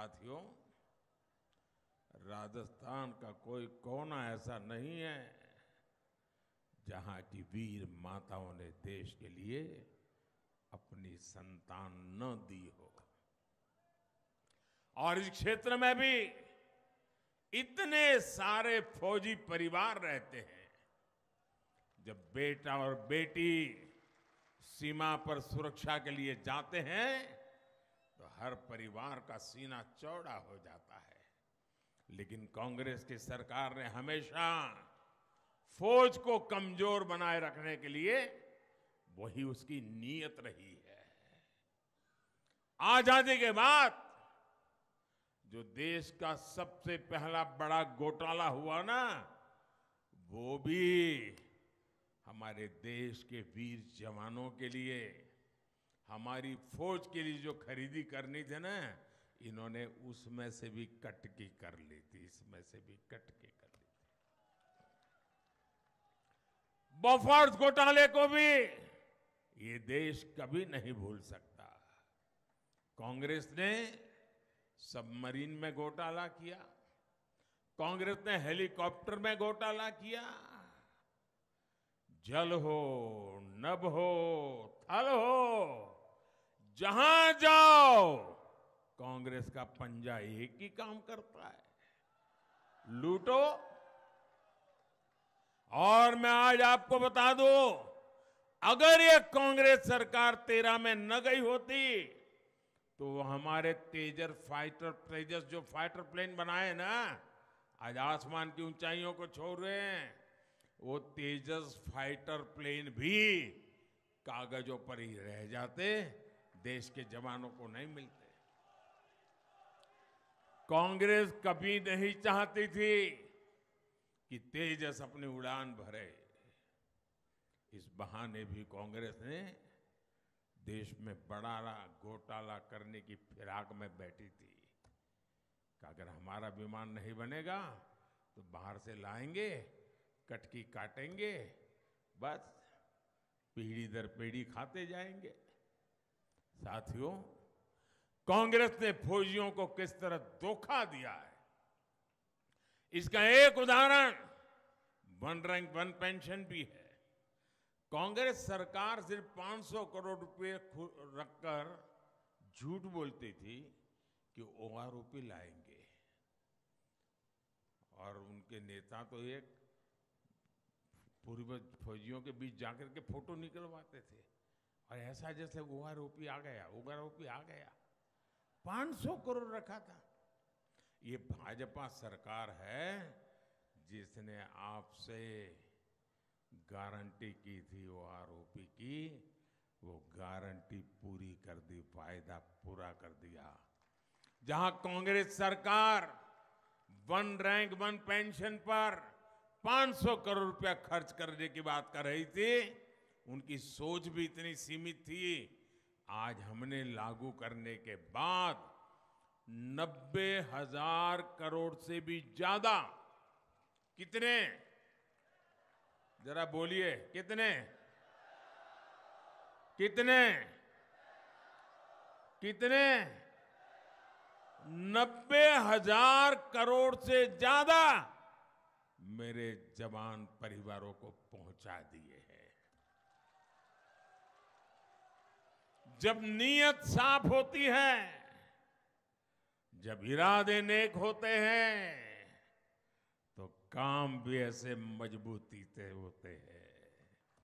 साथियों, राजस्थान का कोई कोना ऐसा नहीं है जहाँ की वीर माताओं ने देश के लिए अपनी संतान न दी हो। और इस क्षेत्र में भी इतने सारे फौजी परिवार रहते हैं, जब बेटा और बेटी सीमा पर सुरक्षा के लिए जाते हैं तो हर परिवार का सीना चौड़ा हो जाता है। लेकिन कांग्रेस की सरकार ने हमेशा फौज को कमज़ोर बनाए रखने के लिए वही उसकी नीयत रही है। आज़ादी के बाद जो देश का सबसे पहला बड़ा घोटाला हुआ ना, वो भी हमारे देश के वीर जवानों के लिए हमारी फौज के लिए जो खरीदी करनी थी ना, इन्होंने उसमें से भी कट की कर ली थी, इसमें से भी कट की कर ली थी। बफर्स घोटाले को भी ये देश कभी नहीं भूल सकता। कांग्रेस ने सबमरीन में घोटाला किया, कांग्रेस ने हेलीकॉप्टर में घोटाला किया। जल हो, नभ हो थल जहाँ जाओ, कांग्रेस का पंजा एक ही काम करता है। लूटो। और मैं आज आपको बता दूँ, अगर ये कांग्रेस सरकार तेरह में न गई होती तो हमारे तेजस फाइटर तेजस जो फाइटर प्लेन बनाए ना, आज आसमान की ऊंचाइयों को छोड़ रहे हैं, वो तेजस फाइटर प्लेन भी कागजों पर ही रह जाते देश के जवानों को नहीं मिलते। कांग्रेस कभी नहीं चाहती थी कि तेजस अपनी उड़ान भरे। इस बहाने भी कांग्रेस ने देश में बड़ा घोटाला करने की फिराक में बैठी थी। अगर हमारा विमान नहीं बनेगा तो बाहर से लाएँगे, कटकी काटेंगे, बस पीढ़ी दर पीढ़ी खाते जाएँगे। साथियों, कांग्रेस ने फौजियों को किस तरह धोखा दिया है? इसका एक उदाहरण वन रैंक वन पेंशन भी है। कांग्रेस सरकार सिर्फ़ 500 करोड़ रुपए रखकर झूठ बोलती थी कि ओआरओपी लाएँगे। और उनके नेता तो एक पूर्व फौजियों के बीच जाकर के फ़ोटो निकलवाते थे। और ऐसा जैसे ओआरओपी आ गया ओआरओपी आ गया। 500 करोड़ रखा था। ये भाजपा सरकार है जिसने आपसे गारंटी की थी वो आरोपी की, वो गारंटी पूरी कर दी, फ़ायदा पूरा कर दिया। जहाँ कांग्रेस सरकार वन रैंक, वन पेंशन पर 500 करोड़ रुपया खर्च करने की बात कर रही थी उनकी सोच भी इतनी सीमित थी। आज हमने लागू करने के बाद नब्बे हज़ार करोड़ से भी ज़्यादा। कितने? जरा बोलिए, कितने? कितने? कितने? नब्बे हज़ार करोड़ से ज़्यादा मेरे जवान परिवारों को पहुँचा दिए हैं जब नीयत साफ़ होती है, जब इरादे नेक होते हैं तो काम भी ऐसे मजबूती से होते हैं।